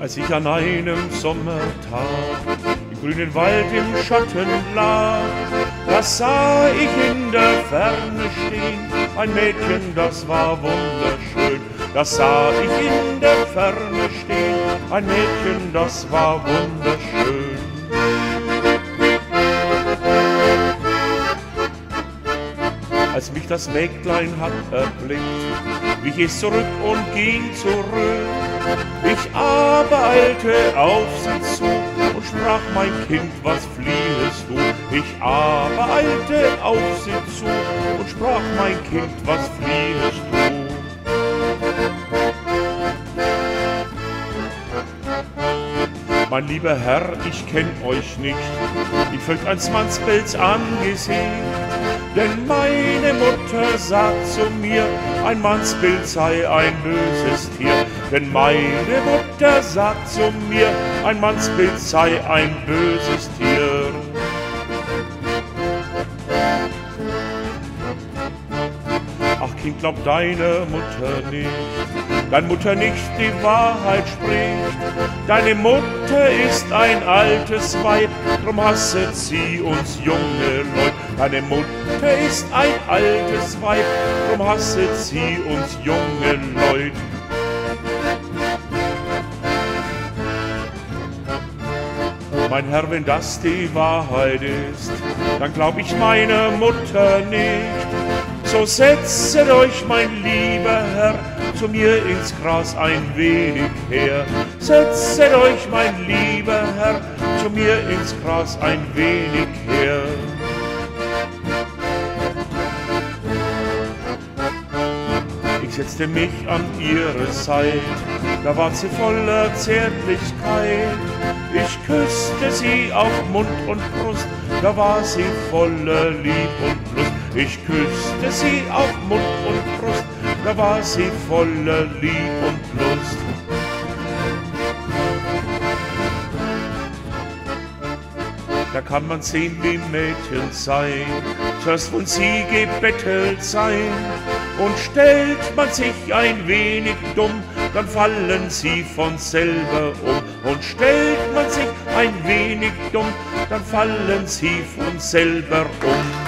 als ich an einem Sommertag im grünen Wald im Schatten lag. Da sah ich in der Ferne stehen ein Mädchen, das war wunderschön. Da sah ich in der Ferne stehen ein Mädchen, das war wunderschön. als mich das Mägdlein hat erblickt, wich es zurück und ging zurück. Aber eilte auf sie zu und sprach, mein Kind, was fliehest du? Ich aber eilte auf sie zu und sprach, mein Kind, was fliehest du? Mein lieber Herr, ich kenn euch nicht, ich füllt ans Mannspelz angesehen, denn meine Mutter sagt zu mir, ein Mannsbild sei ein böses Tier. Denn meine Mutter sagt zu mir, ein Mannsbild sei ein böses Tier. Ach Kind, glaub deine Mutter nicht, deine Mutter nicht die Wahrheit spricht. Deine Mutter ist ein altes Weib, drum hasset sie uns junge Leute. Deine Mutter ist ein altes Weib, drum hasset sie uns junge Leute. Mein Herr, wenn das die Wahrheit ist, dann glaub ich meine Mutter nicht. So setzet euch, mein lieber Herr, zu mir ins Gras ein wenig her. Setzet euch, mein lieber Herr, zu mir ins Gras ein wenig her. Setzte mich an ihre Seite, da war sie voller Zärtlichkeit. Ich küsste sie auf Mund und Brust, da war sie voller Lieb und Lust. Ich küsste sie auf Mund und Brust, da war sie voller Lieb und Lust. Da kann man sehen, wie Mädchen sein, zuerst wollen sie gebettelt sein und stellt man sich ein wenig dumm, dann fallen sie von selber um. Und stellt man sich ein wenig dumm, dann fallen sie von selber um.